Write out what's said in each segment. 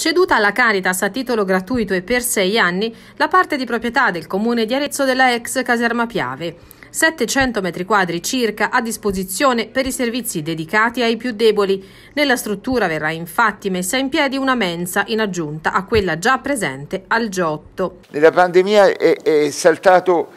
Ceduta alla Caritas a titolo gratuito e per sei anni la parte di proprietà del comune di Arezzo della ex caserma Piave. 700 metri quadri circa a disposizione per i servizi dedicati ai più deboli. Nella struttura verrà infatti messa in piedi una mensa in aggiunta a quella già presente al Giotto. Nella pandemia è, è saltato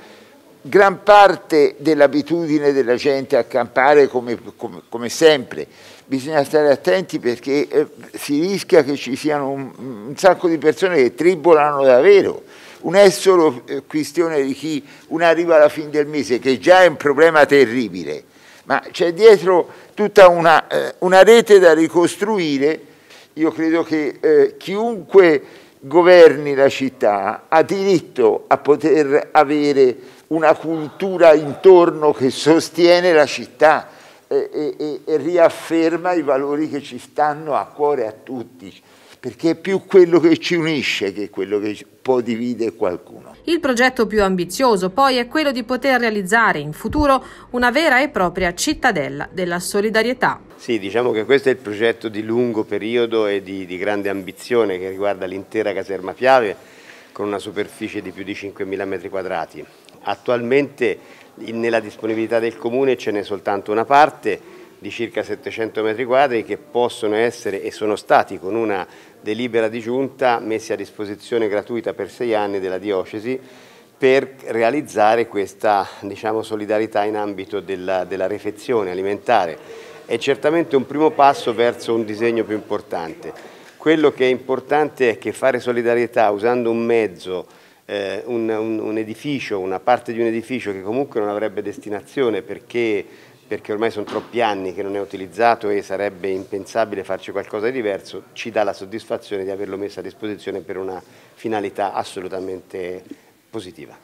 gran parte dell'abitudine della gente a campare come, come, come, sempre. Bisogna stare attenti perché eh, si rischia che ci siano un, un, sacco di persone che tribolano davvero. Non è solo eh, questione di chi non arriva alla fine del mese, che già è un problema terribile, ma c'è dietro tutta una, eh, una, rete da ricostruire. Io credo che eh, chiunque governi la città ha diritto a poter avere una cultura intorno che sostiene la città e, e, e, riafferma i valori che ci stanno a cuore a tutti, perché è più quello che ci unisce che quello che può dividere qualcuno. Il progetto più ambizioso poi è quello di poter realizzare in futuro una vera e propria cittadella della solidarietà. Sì, diciamo che questo è il progetto di lungo periodo e di, di grande ambizione che riguarda l'intera caserma Piave con una superficie di più di 5.000 metri quadrati. Attualmente nella disponibilità del Comune ce n'è soltanto una parte di circa 700 metri quadri che possono essere e sono stati con una delibera di giunta messi a disposizione gratuita per sei anni della diocesi per realizzare questa diciamo, solidarietà in ambito della, della refezione alimentare. È certamente un primo passo verso un disegno più importante. Quello che è importante è che fare solidarietà usando un mezzo eh, un, un, un, edificio, una parte di un edificio che comunque non avrebbe destinazione perché, perché ormai sono troppi anni che non è utilizzato e sarebbe impensabile farci qualcosa di diverso, ci dà la soddisfazione di averlo messo a disposizione per una finalità assolutamente positiva.